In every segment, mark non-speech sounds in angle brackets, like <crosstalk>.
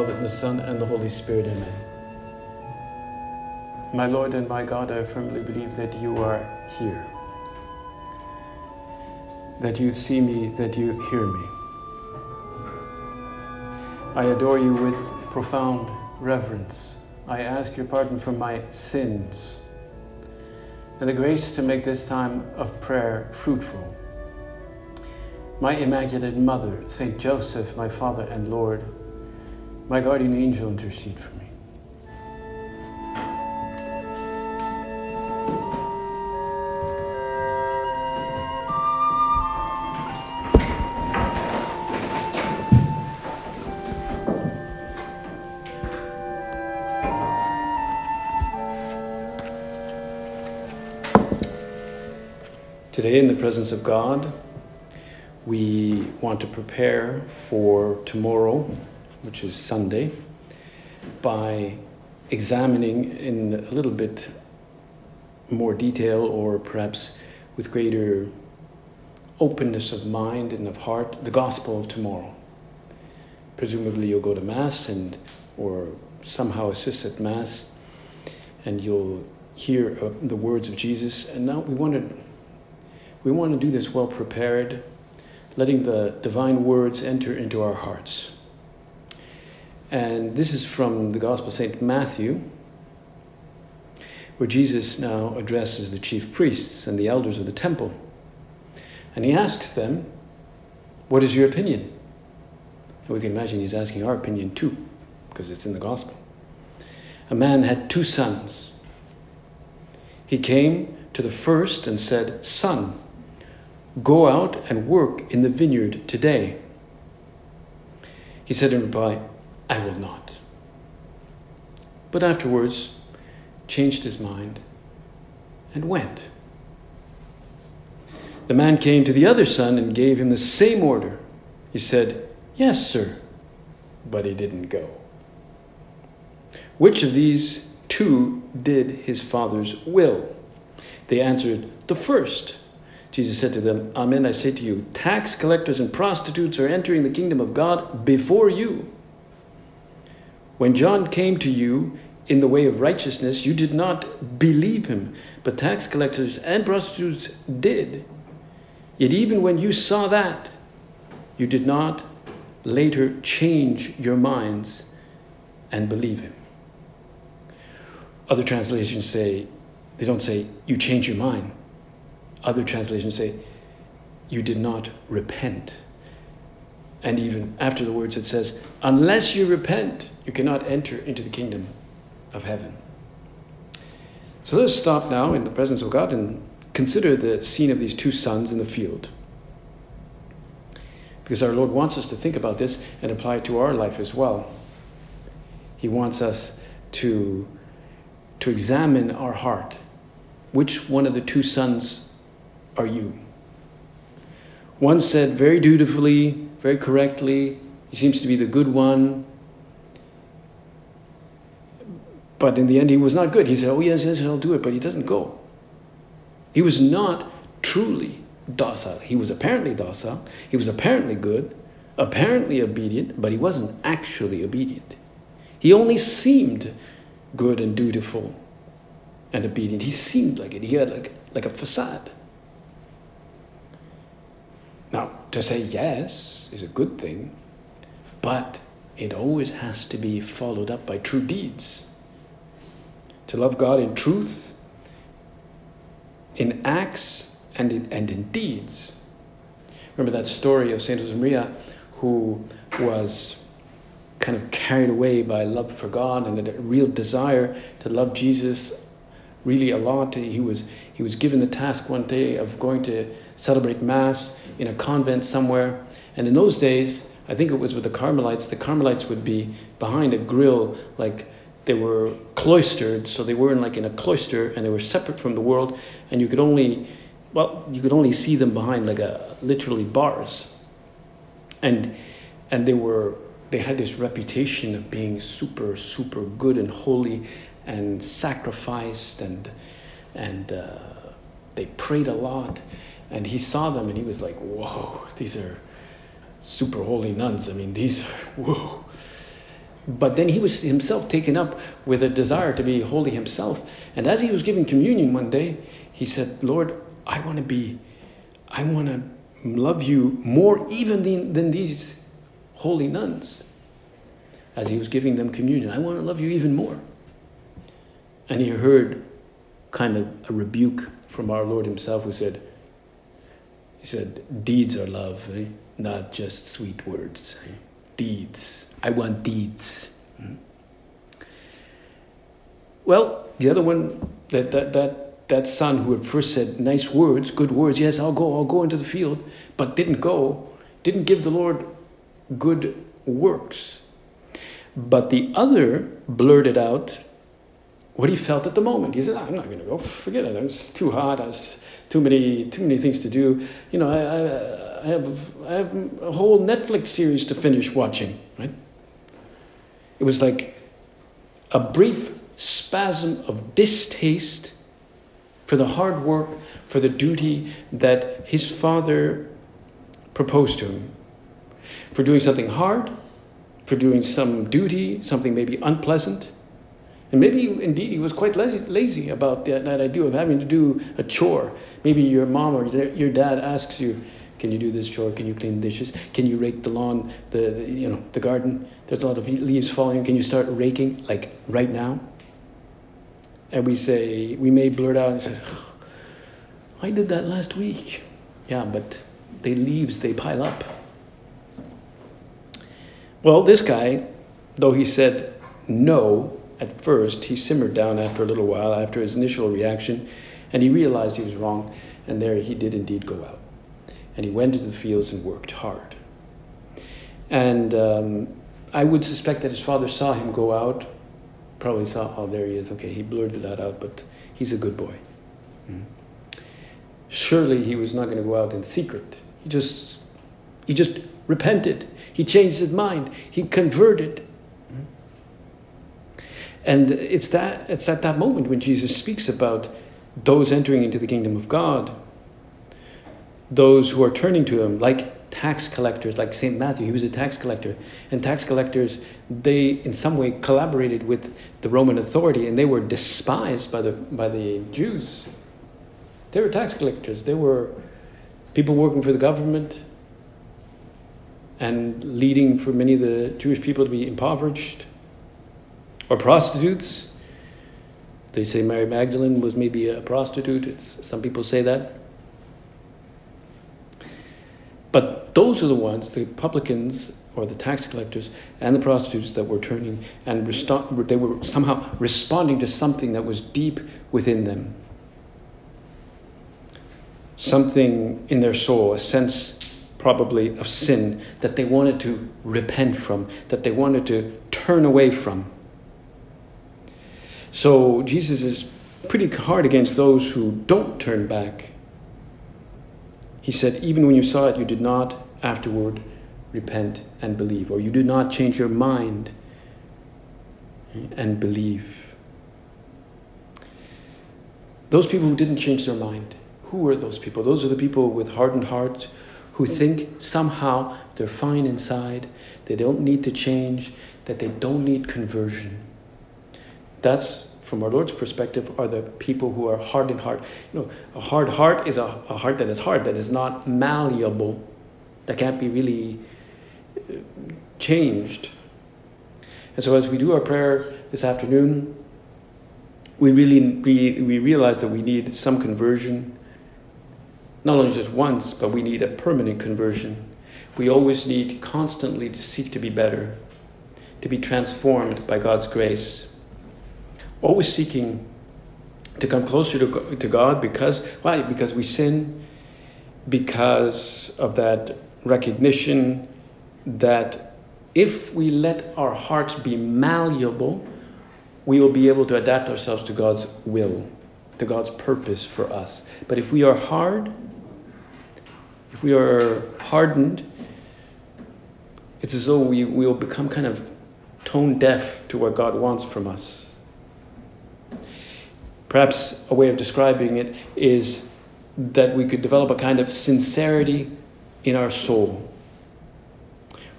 Father, the Son, and the Holy Spirit, amen. My Lord and my God, I firmly believe that you are here, that you see me, that you hear me. I adore you with profound reverence. I ask your pardon for my sins and the grace to make this time of prayer fruitful. My Immaculate Mother, Saint Joseph, my Father and Lord, my guardian angel, intercede for me. Today, in the presence of God, we want to prepare for tomorrow, which is Sunday, by examining in a little bit more detail or perhaps with greater openness of mind and of heart the gospel of tomorrow. Presumably, you'll go to Mass and or somehow assist at Mass, and you'll hear uh, the words of Jesus. And now we want to we want to do this well prepared, letting the divine words enter into our hearts. And this is from the Gospel of St. Matthew, where Jesus now addresses the chief priests and the elders of the temple. And he asks them, What is your opinion? And we can imagine he's asking our opinion too, because it's in the Gospel. A man had two sons. He came to the first and said, Son, Go out and work in the vineyard today. He said in reply, I will not. But afterwards changed his mind and went. The man came to the other son and gave him the same order. He said, Yes, sir, but he didn't go. Which of these two did his father's will? They answered, The first. Jesus said to them, Amen, I say to you, tax collectors and prostitutes are entering the kingdom of God before you. When John came to you in the way of righteousness, you did not believe him, but tax collectors and prostitutes did. Yet even when you saw that, you did not later change your minds and believe him. Other translations say, they don't say, you change your mind other translations say, you did not repent. And even after the words, it says, unless you repent, you cannot enter into the kingdom of heaven. So let's stop now in the presence of God and consider the scene of these two sons in the field. Because our Lord wants us to think about this and apply it to our life as well. He wants us to, to examine our heart. Which one of the two sons are you? One said very dutifully, very correctly, he seems to be the good one. But in the end, he was not good. He said, Oh, yes, yes, I'll do it, but he doesn't go. He was not truly docile. He was apparently docile, he was apparently good, apparently obedient, but he wasn't actually obedient. He only seemed good and dutiful and obedient. He seemed like it. He had like, like a facade. Now, to say yes is a good thing, but it always has to be followed up by true deeds. To love God in truth, in acts, and in, and in deeds. Remember that story of Saint Josemaria who was kind of carried away by love for God and a real desire to love Jesus really a lot. He was, he was given the task one day of going to celebrate Mass in a convent somewhere. And in those days, I think it was with the Carmelites, the Carmelites would be behind a grill, like they were cloistered, so they weren't like in a cloister and they were separate from the world, and you could only, well, you could only see them behind like a literally bars. And and they were they had this reputation of being super super good and holy and sacrificed and and uh, they prayed a lot and he saw them and he was like, whoa, these are super holy nuns. I mean, these are, <laughs> whoa. But then he was himself taken up with a desire to be holy himself. And as he was giving communion one day, he said, Lord, I want to be, I want to love you more even than, than these holy nuns. As he was giving them communion, I want to love you even more. And he heard kind of a rebuke from our Lord himself who said, he said, deeds are love, eh? not just sweet words. Eh? Deeds. I want deeds. Hmm? Well, the other one, that, that, that, that son who had first said nice words, good words, yes, I'll go, I'll go into the field, but didn't go, didn't give the Lord good works. But the other blurted out what he felt at the moment. He said, ah, I'm not going to go, forget it, it's too hot, it's too many, too many things to do. You know, I, I, I, have, I have a whole Netflix series to finish watching, right? It was like a brief spasm of distaste for the hard work, for the duty that his father proposed to him for doing something hard, for doing some duty, something maybe unpleasant. And maybe indeed he was quite lazy, lazy about that, that idea of having to do a chore. Maybe your mom or your dad asks you, can you do this chore? Can you clean the dishes? Can you rake the lawn, the, the, you know, the garden? There's a lot of leaves falling. Can you start raking like right now? And we say, we may blurt out and say, I did that last week. Yeah, but the leaves, they pile up. Well, this guy, though he said no at first, he simmered down after a little while, after his initial reaction, and he realized he was wrong, and there he did indeed go out. And he went into the fields and worked hard. And um, I would suspect that his father saw him go out, probably saw, oh, there he is, okay, he blurted that out, but he's a good boy. Mm-hmm. Surely he was not going to go out in secret. He just, he just repented he changed his mind. He converted. And it's that it's at that moment when Jesus speaks about those entering into the kingdom of God, those who are turning to him, like tax collectors, like St. Matthew, he was a tax collector. And tax collectors, they in some way collaborated with the Roman authority and they were despised by the by the Jews. They were tax collectors. They were people working for the government and leading for many of the Jewish people to be impoverished or prostitutes. They say Mary Magdalene was maybe a prostitute. It's, some people say that. But those are the ones, the publicans or the tax collectors and the prostitutes that were turning and they were somehow responding to something that was deep within them. Something in their soul, a sense probably of sin that they wanted to repent from, that they wanted to turn away from. So Jesus is pretty hard against those who don't turn back. He said, even when you saw it, you did not afterward repent and believe, or you did not change your mind and believe. Those people who didn't change their mind, who were those people? Those are the people with hardened hearts who think somehow they're fine inside, they don't need to change, that they don't need conversion. That's, from our Lord's perspective, are the people who are hard in heart. You know, a hard heart is a, a heart that is hard, that is not malleable, that can't be really uh, changed. And so, as we do our prayer this afternoon, we really we, we realize that we need some conversion not only just once, but we need a permanent conversion. We always need constantly to seek to be better, to be transformed by God's grace. Always seeking to come closer to, to God because, why? Because we sin, because of that recognition that if we let our hearts be malleable, we will be able to adapt ourselves to God's will, to God's purpose for us. But if we are hard, if we are hardened, it's as though we will become kind of tone deaf to what God wants from us. Perhaps a way of describing it is that we could develop a kind of sincerity in our soul,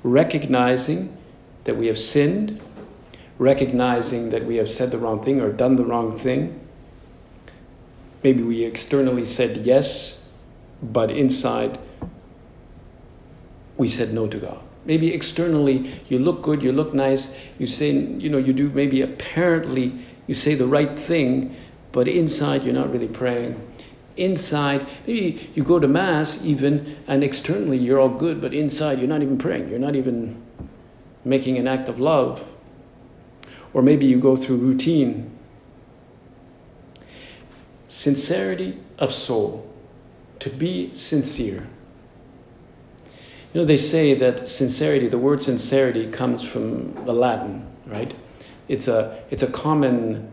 recognizing that we have sinned, recognizing that we have said the wrong thing or done the wrong thing. Maybe we externally said yes, but inside we said no to God. Maybe externally you look good, you look nice, you say, you know, you do maybe apparently you say the right thing, but inside you're not really praying. Inside, maybe you go to Mass even, and externally you're all good, but inside you're not even praying. You're not even making an act of love. Or maybe you go through routine. Sincerity of soul, to be sincere. You know, they say that sincerity, the word sincerity comes from the Latin, right? It's a, it's a common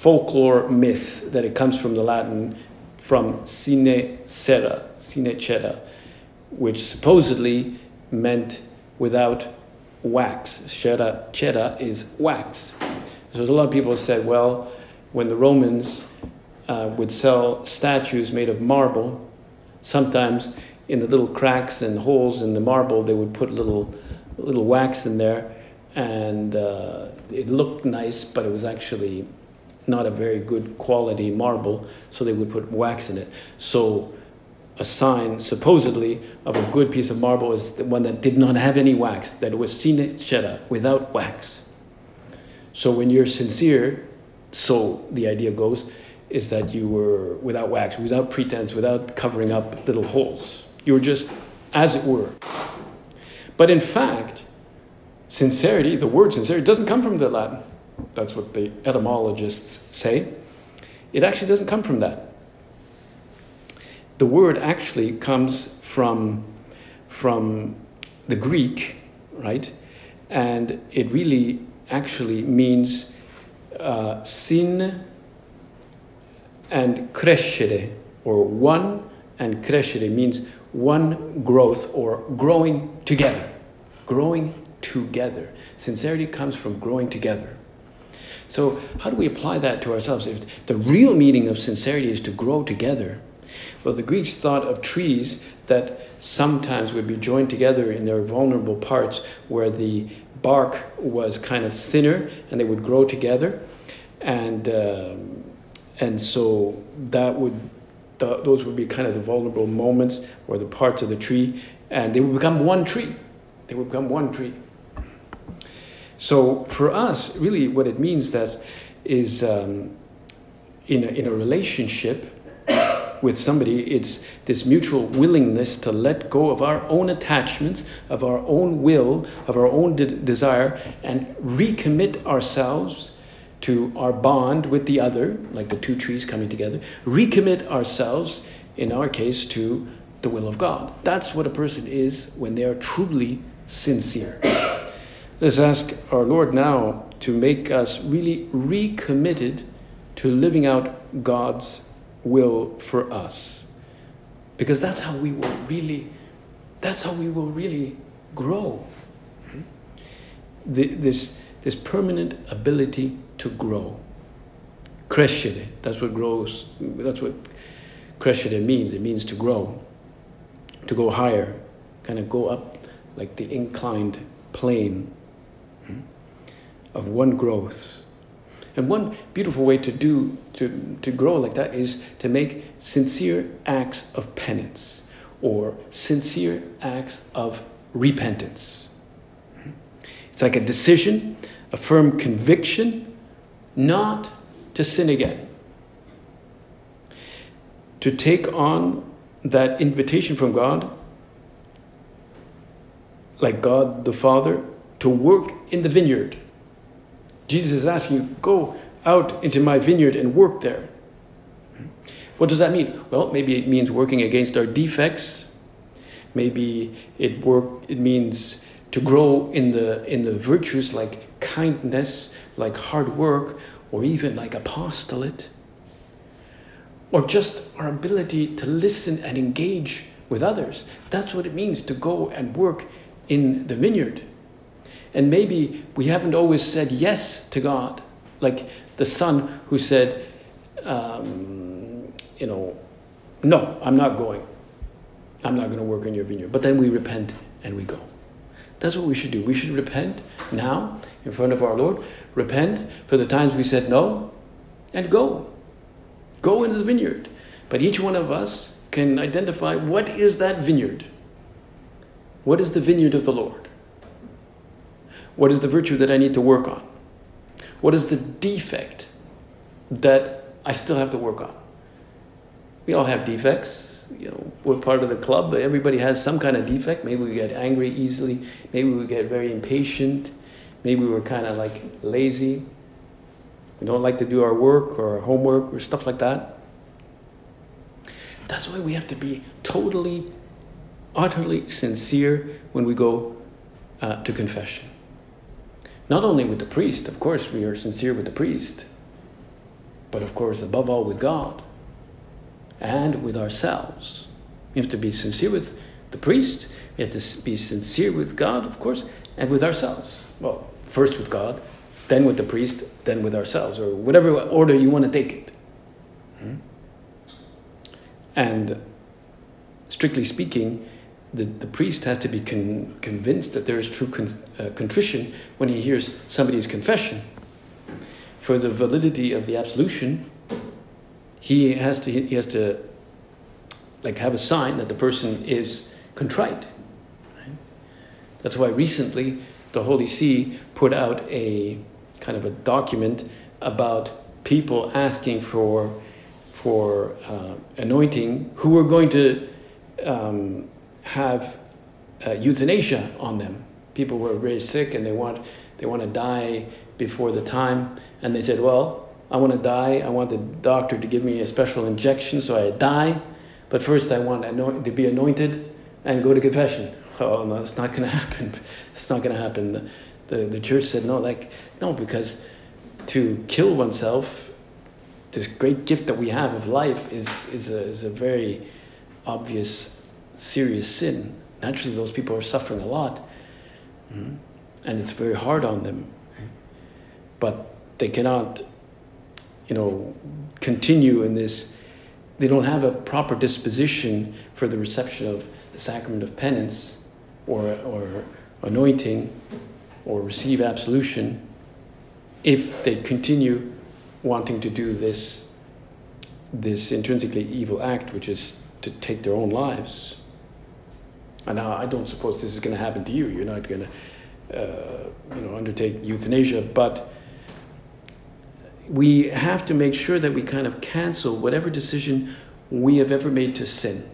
folklore myth that it comes from the Latin from sine cera, sine cera, which supposedly meant without wax. Cera, cera is wax. So a lot of people said, well, when the Romans uh, would sell statues made of marble, sometimes in the little cracks and holes in the marble, they would put little, little wax in there, and uh, it looked nice, but it was actually not a very good quality marble, so they would put wax in it. So a sign, supposedly, of a good piece of marble is the one that did not have any wax, that was sine cera, without wax. So when you're sincere, so the idea goes, is that you were without wax, without pretense, without covering up little holes. You were just as it were. But in fact, sincerity, the word sincerity, doesn't come from the Latin. That's what the etymologists say. It actually doesn't come from that. The word actually comes from, from the Greek, right? And it really actually means uh, sin and crescere, or one and crescere means one growth or growing together. Growing together. Sincerity comes from growing together. So, how do we apply that to ourselves? If the real meaning of sincerity is to grow together, well, the Greeks thought of trees that sometimes would be joined together in their vulnerable parts where the bark was kind of thinner and they would grow together. And, uh, and so that would, those would be kind of the vulnerable moments or the parts of the tree, and they would become one tree. They would become one tree. So for us, really, what it means that is um, in, a, in a relationship with somebody, it's this mutual willingness to let go of our own attachments, of our own will, of our own de- desire, and recommit ourselves to our bond with the other, like the two trees coming together, recommit ourselves, in our case, to the will of God. That's what a person is when they are truly sincere. Let's ask our Lord now to make us really recommitted to living out God's will for us. Because that's how we will really, that's how we will really grow. The, this, this permanent ability to grow. Crescere, that's what grows, that's what crescere means. It means to grow, to go higher, kind of go up like the inclined plane of one growth. And one beautiful way to do to, to grow like that is to make sincere acts of penance or sincere acts of repentance. It's like a decision, a firm conviction not to sin again. To take on that invitation from God, like God the Father, to work in the vineyard Jesus is asking you, go out into my vineyard and work there. What does that mean? Well, maybe it means working against our defects. Maybe it work it means to grow in the in the virtues like kindness, like hard work, or even like apostolate. Or just our ability to listen and engage with others. That's what it means to go and work in the vineyard. And maybe we haven't always said yes to God, like the son who said, um, you know, no, I'm not going. I'm not going to work in your vineyard. But then we repent and we go. That's what we should do. We should repent now in front of our Lord. Repent for the times we said no and go. Go into the vineyard. But each one of us can identify what is that vineyard? What is the vineyard of the Lord? What is the virtue that I need to work on? What is the defect that I still have to work on? We all have defects. You know, we're part of the club. Everybody has some kind of defect. Maybe we get angry easily. Maybe we get very impatient. Maybe we're kind of like lazy. We don't like to do our work or our homework or stuff like that. That's why we have to be totally, utterly sincere when we go uh, to confession. Not only with the priest, of course, we are sincere with the priest, but of course, above all, with God and with ourselves. We have to be sincere with the priest, we have to be sincere with God, of course, and with ourselves. Well, first with God, then with the priest, then with ourselves, or whatever order you want to take it. Hmm? And strictly speaking, the, the priest has to be con convinced that there is true con uh, contrition when he hears somebody's confession. For the validity of the absolution, he has to, he has to like have a sign that the person is contrite. Right? That's why recently the Holy See put out a kind of a document about people asking for for uh, anointing who were going to um, have uh, euthanasia on them. People were very sick and they want they want to die before the time, and they said, "Well, I want to die. I want the doctor to give me a special injection so I die, but first I want to be anointed and go to confession." <laughs> Oh no, that's not going <laughs> to happen. It's not going to happen. The, the, the church said no, like no, because to kill oneself this great gift that we have of life is, is, a, is a very obvious, serious sin. Naturally, those people are suffering a lot, mm-hmm. and it's very hard on them. But they cannot, you know, continue in this. They don't have a proper disposition for the reception of the sacrament of penance, or or anointing, or receive absolution, if they continue wanting to do this, this intrinsically evil act, which is to take their own lives. And now I don't suppose this is going to happen to you. You're not going to, uh, you know, undertake euthanasia, but we have to make sure that we kind of cancel whatever decision we have ever made to sin.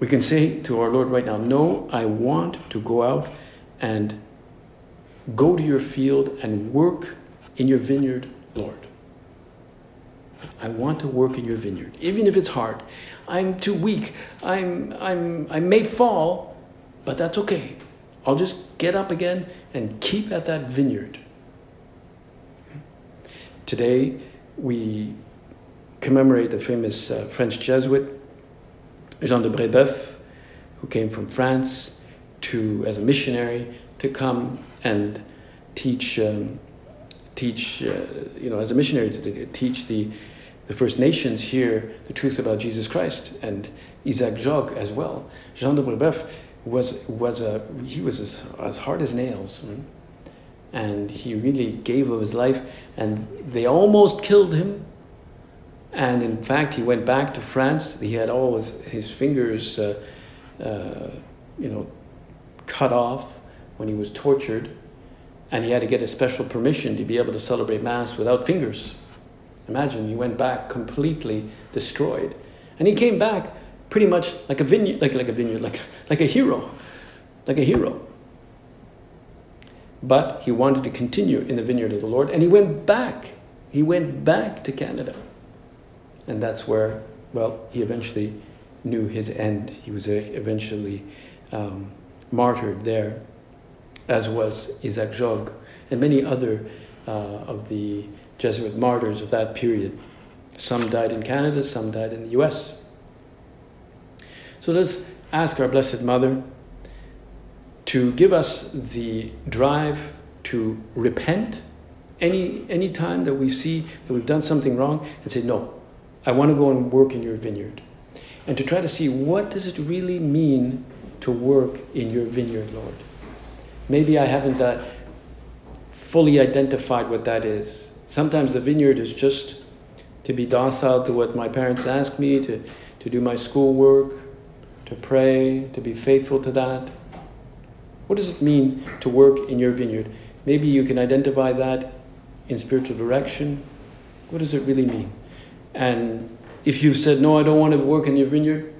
We can say to our Lord right now, No, I want to go out and go to your field and work in your vineyard, Lord. I want to work in your vineyard, even if it's hard. I'm too weak. I'm, I'm, I may fall, but that's okay. I'll just get up again and keep at that vineyard. Today, we commemorate the famous uh, French Jesuit, Jean de Brébeuf, who came from France to, as a missionary to come and teach um, teach, uh, you know, as a missionary to teach the, the First Nations hear the truth about Jesus Christ, and Isaac Jogues as well. Jean de Brébeuf was, was a, he was as, as hard as nails, right? and he really gave of his life, and they almost killed him. And in fact, he went back to France. He had all his, his fingers, uh, uh, you know, cut off when he was tortured and he had to get a special permission to be able to celebrate Mass without fingers. Imagine, he went back completely destroyed. And he came back pretty much like a vineyard, like, like a vineyard, like, like a hero, like a hero. But he wanted to continue in the vineyard of the Lord, and he went back. He went back to Canada. And that's where, well, he eventually knew his end. He was eventually um, martyred there as was Isaac Jogues and many other uh, of the Jesuit martyrs of that period. Some died in Canada, some died in the US. So let's ask our Blessed Mother to give us the drive to repent any, any time that we see that we've done something wrong and say, no, I want to go and work in your vineyard. And to try to see what does it really mean to work in your vineyard, Lord. Maybe I haven't uh, fully identified what that is. Sometimes the vineyard is just to be docile to what my parents ask me, to, to do my schoolwork, to pray, to be faithful to that. What does it mean to work in your vineyard? Maybe you can identify that in spiritual direction. What does it really mean? And if you've said, No, I don't want to work in your vineyard,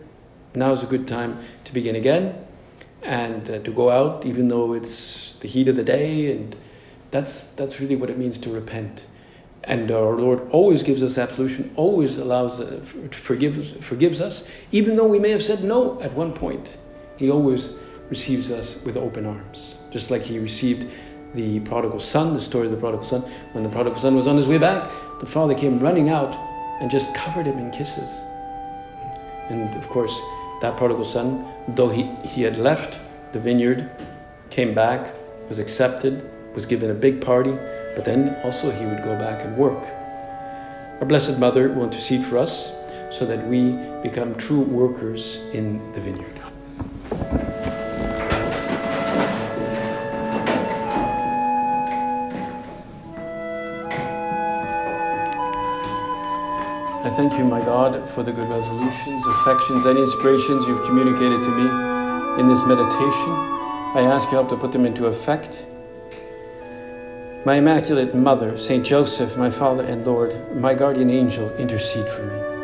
now is a good time to begin again and uh, to go out, even though it's the heat of the day. And that's, that's really what it means to repent. And our Lord always gives us absolution, always allows, uh, forgives, forgives us, even though we may have said no at one point. He always receives us with open arms, just like He received the prodigal son, the story of the prodigal son. When the prodigal son was on his way back, the father came running out and just covered him in kisses. And of course, that prodigal son, though he, he had left the vineyard, came back, was accepted, was given a big party, but then also he would go back and work. Our Blessed Mother will intercede for us so that we become true workers in the vineyard. I thank you, my God, for the good resolutions, affections, and inspirations you've communicated to me in this meditation. I ask you help to put them into effect. My Immaculate Mother, Saint Joseph, my Father and Lord, my guardian angel, intercede for me.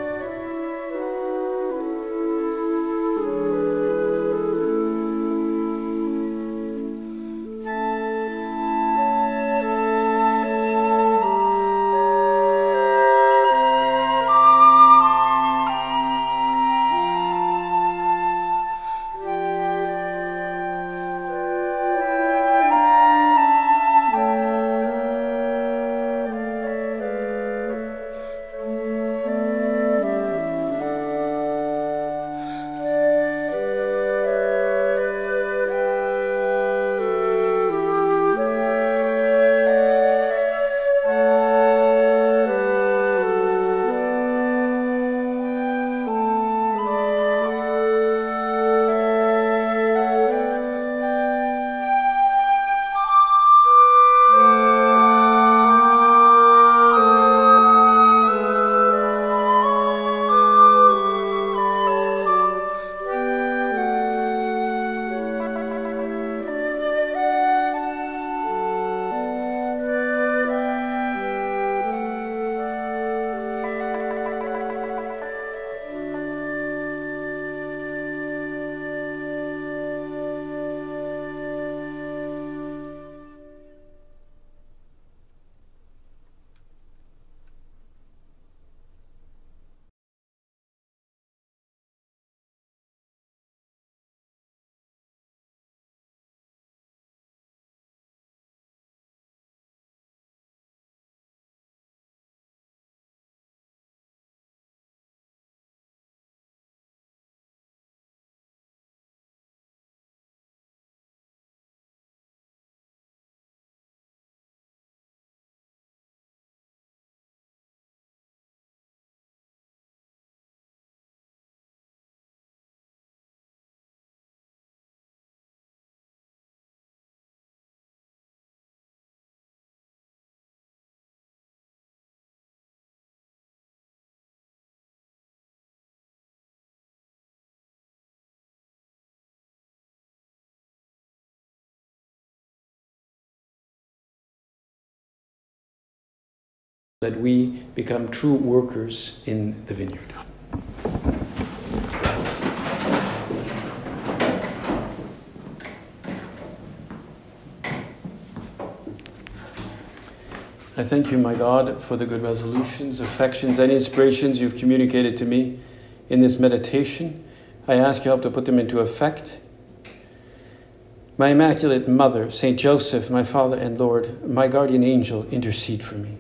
That we become true workers in the vineyard. I thank you, my God, for the good resolutions, affections, and inspirations you've communicated to me in this meditation. I ask you help to put them into effect. My Immaculate Mother, Saint Joseph, my Father and Lord, my guardian angel, intercede for me.